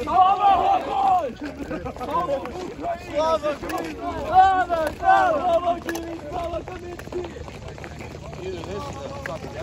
Either this is a fucking